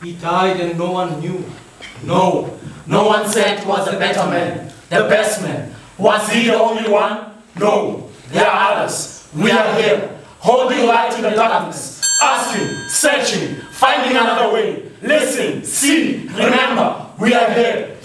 died and no one knew. No, no one said he was the better man, the best man. Was he the only one? No, there are others. We are here, holding light in the darkness, asking, searching, finding another way. Listen, see, remember, we are here.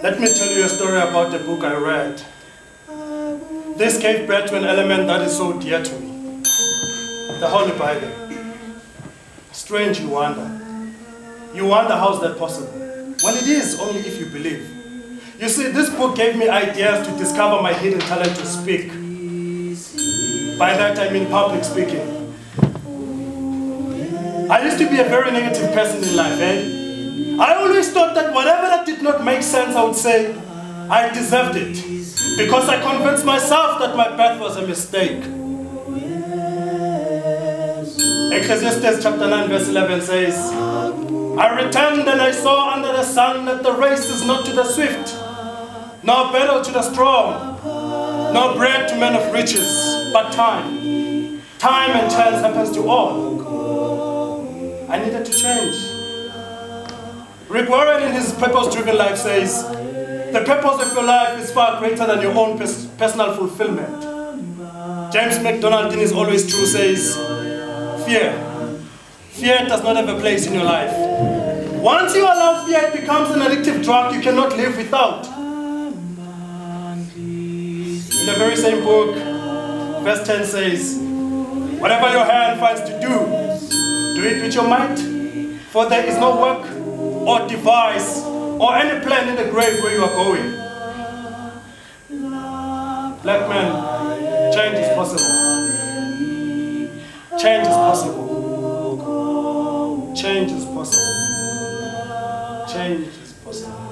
Let me tell you a story about a book I read. This gave birth to an element that is so dear to me the Holy Bible. Strange, you wonder. You wonder how's that possible? Well, it is only if you believe. You see, this book gave me ideas to discover my hidden talent to speak. By that I mean public speaking. I used to be a very negative person in life, eh? I always thought that whatever that did not make sense, I would say, I deserved it. Because I convinced myself that my birth was a mistake. Ecclesiastes chapter 9 verse 11 says, I returned and I saw under the sun that the race is not to the swift, nor battle to the strong, nor bread to men of riches, but time. Time and chance happens to all. I needed to change. Rick Warren in his purpose-driven life says, the purpose of your life is far greater than your own pers personal fulfillment. James MacDonald in his Always True says, fear. Fear does not have a place in your life. Once you allow fear, it becomes an addictive drug you cannot live without. In the very same book, verse 10 says, Whatever your hand finds to do, do it with your might, for there is no work or device or any plan in the grave where you are going. Black man, change is possible. Change is possible. Change is possible. Change is possible.